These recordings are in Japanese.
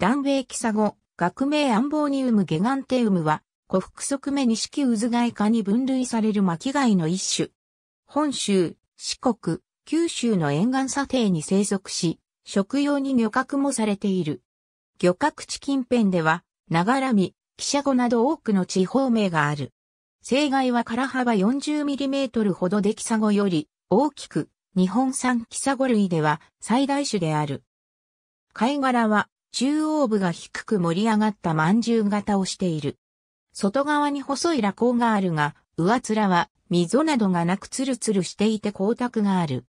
断米キサゴ、学名アンボーニウムゲガンテウムは、古腹側目錦渦貝科に分類される巻貝の一種。本州、四国、九州の沿岸砂底に生息し、食用に漁獲もされている。漁獲地近辺では、長らみ、キシャゴなど多くの地方名がある。生害は空幅 40mm ほどでキサゴより大きく、日本産キサゴ類では最大種である。貝殻は中央部が低く盛り上がった饅頭型をしている。外側に細い螺光があるが、上面は溝などがなくツルツルしていて光沢がある。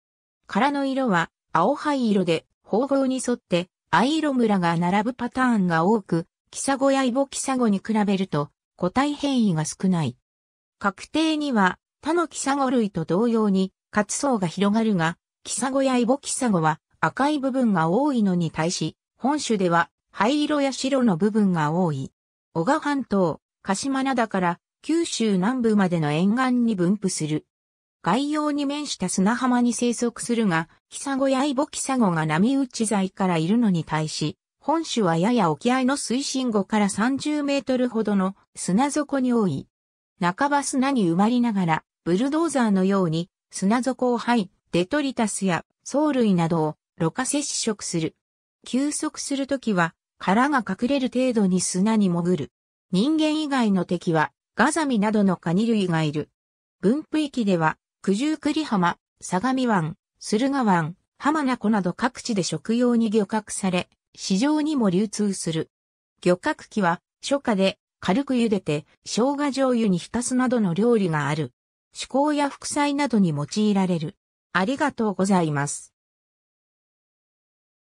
殻の色は青灰色で方向に沿って藍色ムラが並ぶパターンが多く、キサゴやイボキサゴに比べると個体変異が少ない。確定には他のキサゴ類と同様に活層が広がるが、キサゴやイボキサゴは赤い部分が多いのに対し、本種では灰色や白の部分が多い。小賀半島、鹿島灘から九州南部までの沿岸に分布する。外洋に面した砂浜に生息するが、キサゴやイボキサゴが波打ち材からいるのに対し、本種はやや沖合の水深5から30メートルほどの砂底に多い。半ば砂に埋まりながら、ブルドーザーのように砂底を這い、デトリタスや藻類などをろ過接触する。休息するときは殻が隠れる程度に砂に潜る。人間以外の敵はガザミなどのカニ類がいる。分布域では九十九里浜、相模湾、駿河湾、浜名湖など各地で食用に漁獲され、市場にも流通する。漁獲期は初夏で軽く茹でて生姜醤油に浸すなどの料理がある。趣向や副菜などに用いられる。ありがとうございます。